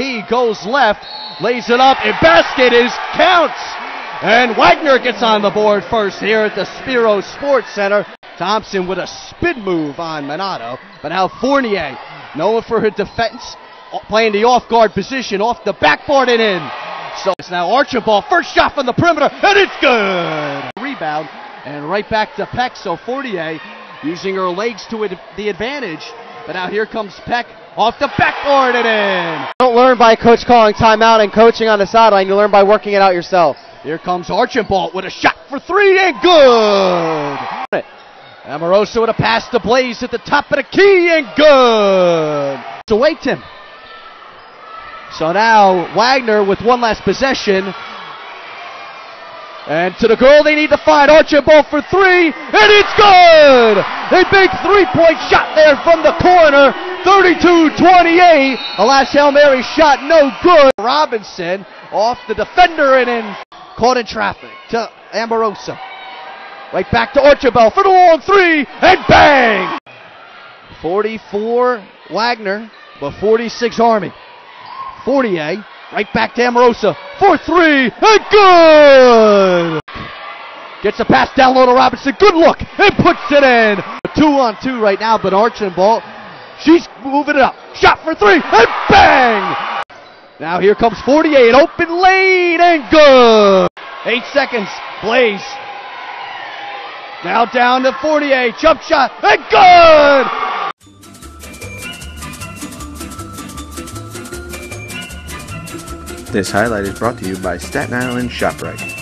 Key goes left, lays it up, and basket is counts. And Wagner gets on the board first here at the Spiro Sports Center. Thompson with a spin move on Minato, but now Fournier, known for her defense, playing the off guard position, off the backboard and in. So it's now Archibald, first shot from the perimeter, and it's good. Rebound, and right back to Peck. So Fournier using her legs to the advantage. But now here comes Peck off the backboard and in. don't learn by coach calling timeout and coaching on the sideline. You learn by working it out yourself. Here comes Archibald with a shot for three and good. Amoroso with a pass to Blaze at the top of the key and good. So wait, Tim. So now Wagner with one last possession. And to the goal they need to find Archibald for three, and it's good! A big three-point shot there from the corner, 32-28. A last Hail Mary shot, no good. Robinson off the defender and in, caught in traffic to Amorosa. Right back to Archibald for the long three, and bang! 44 Wagner, but 46 Army. Fournier, right back to Amorosa for three, and good! Gets a pass down low to Robinson, good look, and puts it in. Two on two right now, but Archibald, she's moving it up. Shot for three, and bang! Now here comes Fournier, an open lane, and good! Eight seconds, Blaze. Now down to Fournier, jump shot, and good! This highlight is brought to you by Staten Island ShopRite.